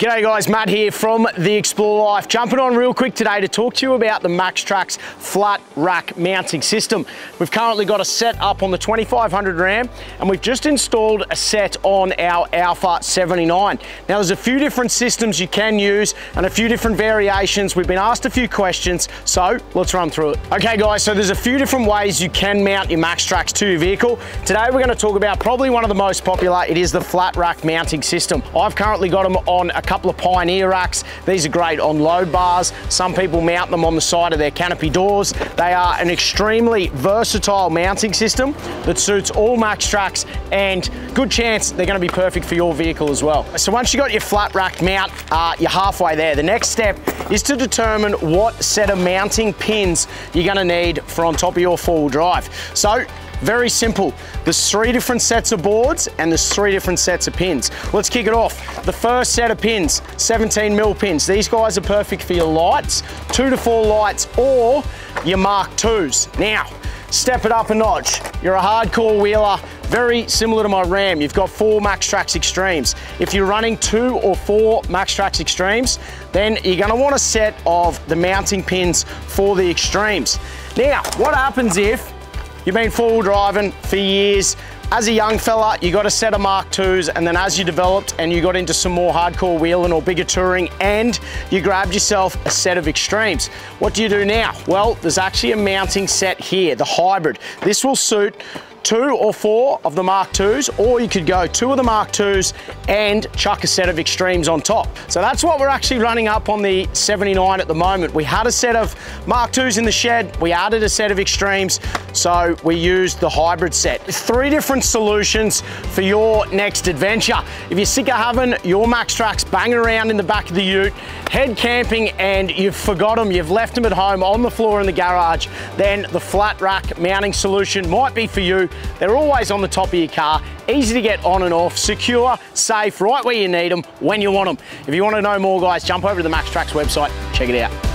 G'day guys, Matt here from The Explore Life. Jumping on real quick today to talk to you about the Maxtrax flat rack mounting system. We've currently got a set up on the 2500 Ram and we've just installed a set on our Alpha 79. Now there's a few different systems you can use and a few different variations. We've been asked a few questions, so let's run through it. Okay guys, so there's a few different ways you can mount your Maxtrax to your vehicle. Today we're gonna talk about probably one of the most popular, it is the flat rack mounting system. I've currently got them on a couple of Pioneer racks. These are great on load bars. Some people mount them on the side of their canopy doors. They are an extremely versatile mounting system that suits all Maxtrax and good chance they're gonna be perfect for your vehicle as well. So once you got your flat rack mount, uh, you're halfway there. The next step is to determine what set of mounting pins you're gonna need for on top of your four-wheel drive. So very simple. There's three different sets of boards and there's three different sets of pins. Let's kick it off. The first set of pins, 17 mil pins. These guys are perfect for your lights, two to four lights, or your Mark IIs. Now, step it up a notch. You're a hardcore wheeler, very similar to my Ram. You've got four Maxtrax Extremes. If you're running two or four Maxtrax Extremes, then you're gonna want a set of the mounting pins for the Extremes. Now, what happens if You've been four-wheel driving for years. As a young fella, you got a set of Mark IIs, and then as you developed and you got into some more hardcore wheeling or bigger touring, and you grabbed yourself a set of Extremes. What do you do now? Well, there's actually a mounting set here, the hybrid. This will suit two or four of the Mark IIs, or you could go two of the Mark IIs and chuck a set of Extremes on top. So that's what we're actually running up on the 79 at the moment. We had a set of Mark IIs in the shed, we added a set of Extremes, so we used the hybrid set. Three different solutions for your next adventure. If you're sick of having your Max Maxtrax banging around in the back of the ute, head camping and you've forgot them, you've left them at home on the floor in the garage, then the flat rack mounting solution might be for you. They're always on the top of your car, easy to get on and off, secure, safe, right where you need them, when you want them. If you want to know more guys, jump over to the Max Maxtrax website, check it out.